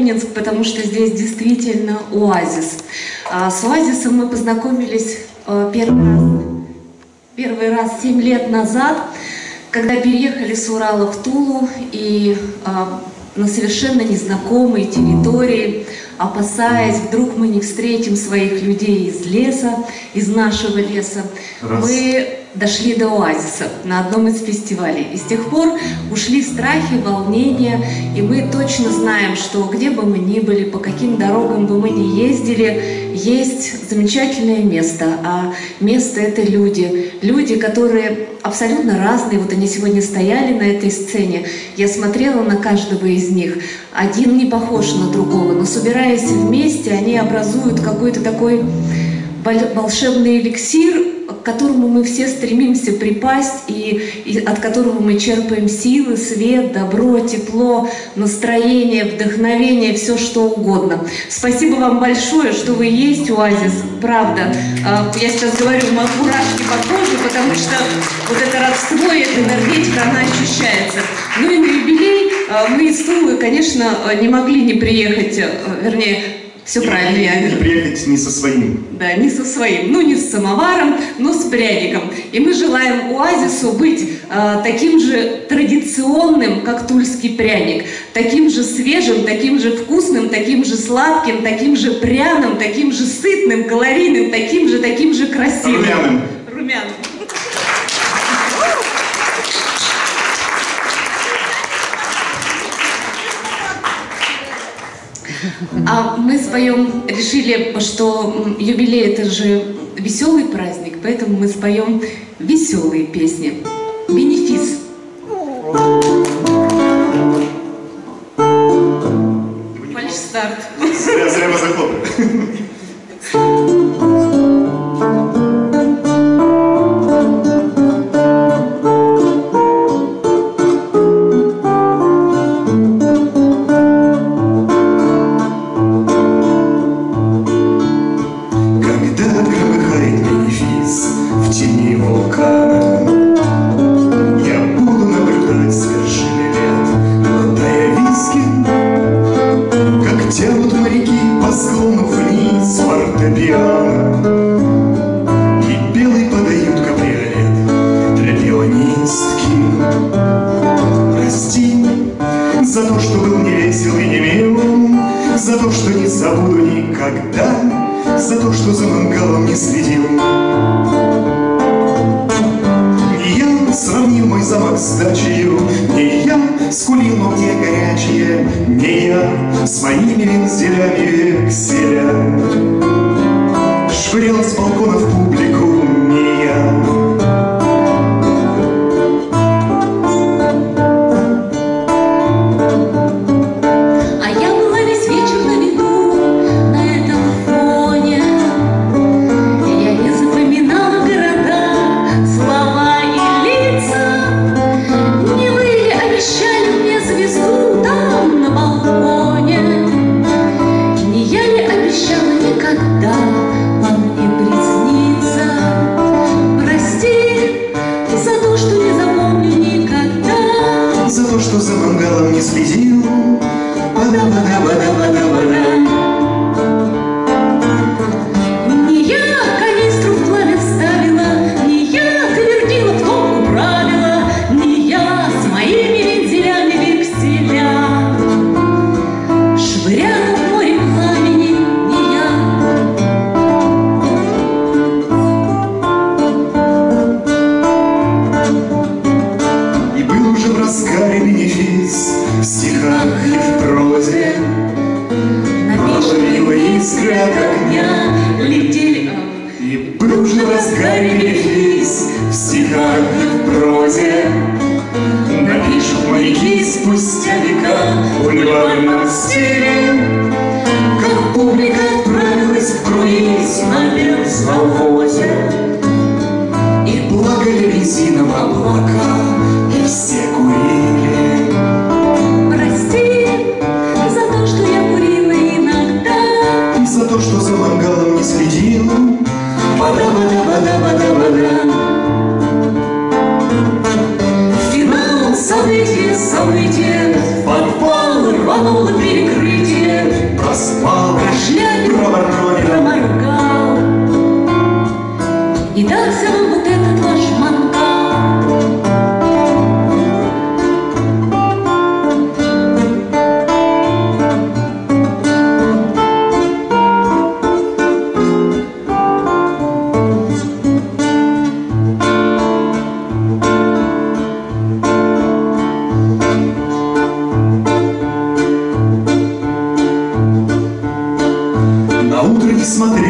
Минск, потому что здесь действительно оазис. А с оазисом мы познакомились э, первый раз, первый раз 7 лет назад, когда переехали с Урала в Тулу и а, на совершенно незнакомой территории, опасаясь, вдруг мы не встретим своих людей из леса, из нашего леса, Раз. мы дошли до оазиса на одном из фестивалей. И с тех пор ушли страхи, волнения, и мы точно знаем, что где бы мы ни были, по каким дорогам бы мы ни ездили, есть замечательное место, а место — это люди. Люди, которые абсолютно разные, вот они сегодня стояли на этой сцене, я смотрела на каждого из них, один не похож на другого, но собираясь вместе, они образуют какой-то такой волшебный эликсир, которому мы все стремимся припасть и, и от которого мы черпаем силы, свет, добро, тепло, настроение, вдохновение, все что угодно. Спасибо вам большое, что вы есть, Оазис, правда. А, я сейчас говорю, мурашки по коже, потому что вот это родство и эта энергетика, она ощущается. Ну и на юбилей а, мы из Тулы, конечно, не могли не приехать, а, вернее, все правильно, я приехать не со своим. Да, не со своим. Ну, не с самоваром, но с пряником. И мы желаем оазису быть э, таким же традиционным, как тульский пряник. Таким же свежим, таким же вкусным, таким же сладким, таким же пряным, таким же сытным, калорийным, таким же, таким же красивым. Споем, решили, что юбилей это же веселый праздник, поэтому мы споем веселые песни. Бенефис. Фальш-старт. Зря, зря забуду никогда За то, что за мангалом не следил. Не я сравнил мой замок с дачею Не я скулил ногти горячее, Не я с моими вензелями векселя Швырял с балкона peace. Мы захлопали. Финал события, события, подпал, рвануло перекрытие, несмотря